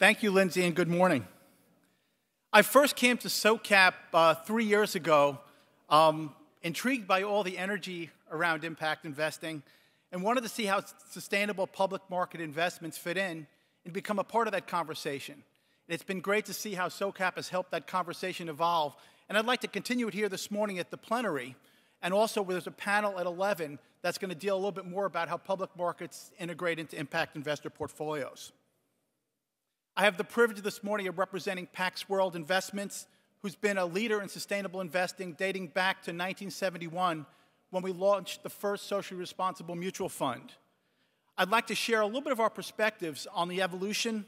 Thank you, Lindsay, and good morning. I first came to SOCAP uh, three years ago, um, intrigued by all the energy around impact investing, and wanted to see how sustainable public market investments fit in and become a part of that conversation. And it's been great to see how SOCAP has helped that conversation evolve. And I'd like to continue it here this morning at the plenary, and also there's a panel at 11 that's going to deal a little bit more about how public markets integrate into impact investor portfolios. I have the privilege this morning of representing Pax World Investments, who's been a leader in sustainable investing dating back to 1971 when we launched the first socially responsible mutual fund. I'd like to share a little bit of our perspectives on the evolution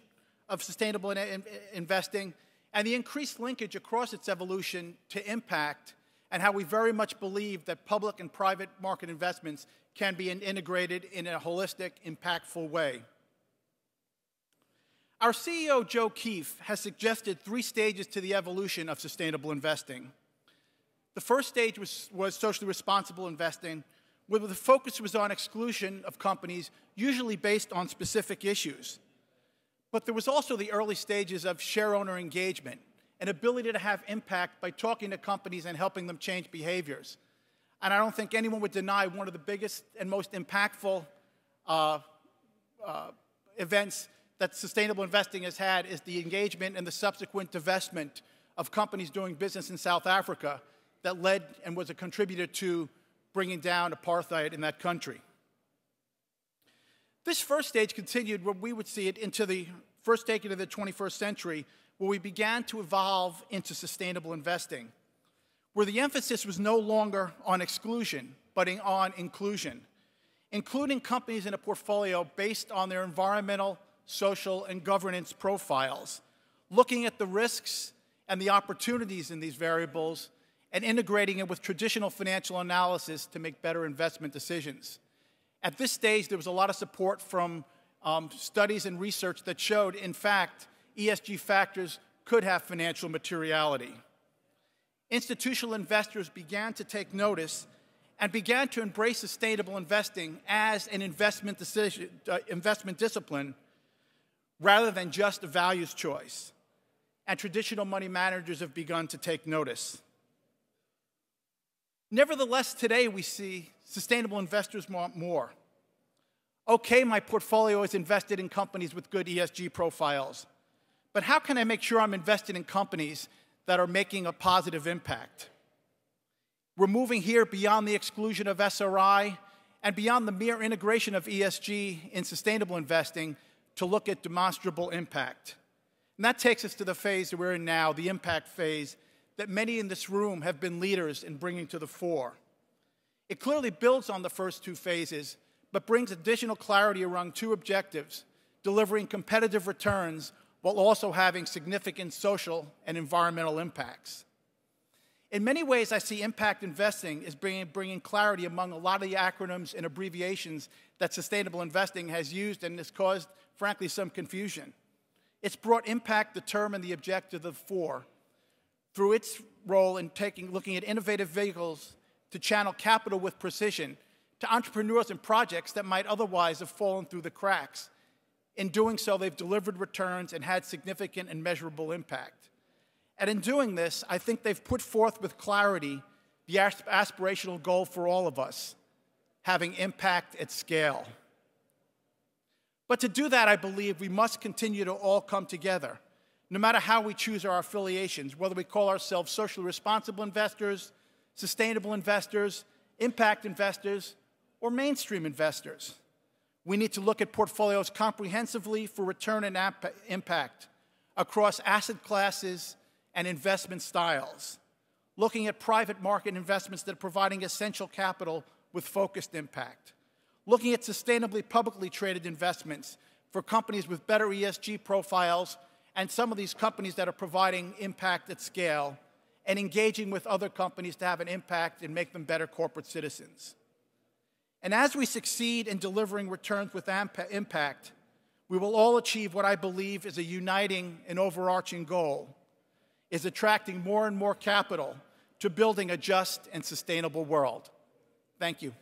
of sustainable in investing and the increased linkage across its evolution to impact and how we very much believe that public and private market investments can be integrated in a holistic, impactful way. Our CEO, Joe Keefe, has suggested three stages to the evolution of sustainable investing. The first stage was, was socially responsible investing, where the focus was on exclusion of companies, usually based on specific issues. But there was also the early stages of share owner engagement, an ability to have impact by talking to companies and helping them change behaviors. And I don't think anyone would deny one of the biggest and most impactful uh, uh, events that sustainable investing has had is the engagement and the subsequent divestment of companies doing business in South Africa that led and was a contributor to bringing down apartheid in that country. This first stage continued where we would see it into the first decade of the 21st century where we began to evolve into sustainable investing, where the emphasis was no longer on exclusion, but on inclusion, including companies in a portfolio based on their environmental, social, and governance profiles, looking at the risks and the opportunities in these variables and integrating it with traditional financial analysis to make better investment decisions. At this stage, there was a lot of support from um, studies and research that showed, in fact, ESG factors could have financial materiality. Institutional investors began to take notice and began to embrace sustainable investing as an investment, decision, uh, investment discipline rather than just a values choice. And traditional money managers have begun to take notice. Nevertheless, today we see sustainable investors want more. Okay, my portfolio is invested in companies with good ESG profiles. But how can I make sure I'm invested in companies that are making a positive impact? We're moving here beyond the exclusion of SRI and beyond the mere integration of ESG in sustainable investing to look at demonstrable impact. And that takes us to the phase that we're in now, the impact phase, that many in this room have been leaders in bringing to the fore. It clearly builds on the first two phases, but brings additional clarity around two objectives delivering competitive returns while also having significant social and environmental impacts. In many ways, I see impact investing as bringing, bringing, clarity among a lot of the acronyms and abbreviations that sustainable investing has used and has caused, frankly, some confusion. It's brought impact, the term, and the objective the fore through its role in taking, looking at innovative vehicles to channel capital with precision to entrepreneurs and projects that might otherwise have fallen through the cracks in doing so, they've delivered returns and had significant and measurable impact. And in doing this, I think they've put forth with clarity the aspirational goal for all of us having impact at scale. But to do that, I believe we must continue to all come together, no matter how we choose our affiliations, whether we call ourselves socially responsible investors, sustainable investors, impact investors, or mainstream investors. We need to look at portfolios comprehensively for return and impact across asset classes and investment styles, looking at private market investments that are providing essential capital with focused impact, looking at sustainably publicly traded investments for companies with better ESG profiles and some of these companies that are providing impact at scale, and engaging with other companies to have an impact and make them better corporate citizens. And as we succeed in delivering returns with impact, we will all achieve what I believe is a uniting and overarching goal, is attracting more and more capital to building a just and sustainable world. Thank you.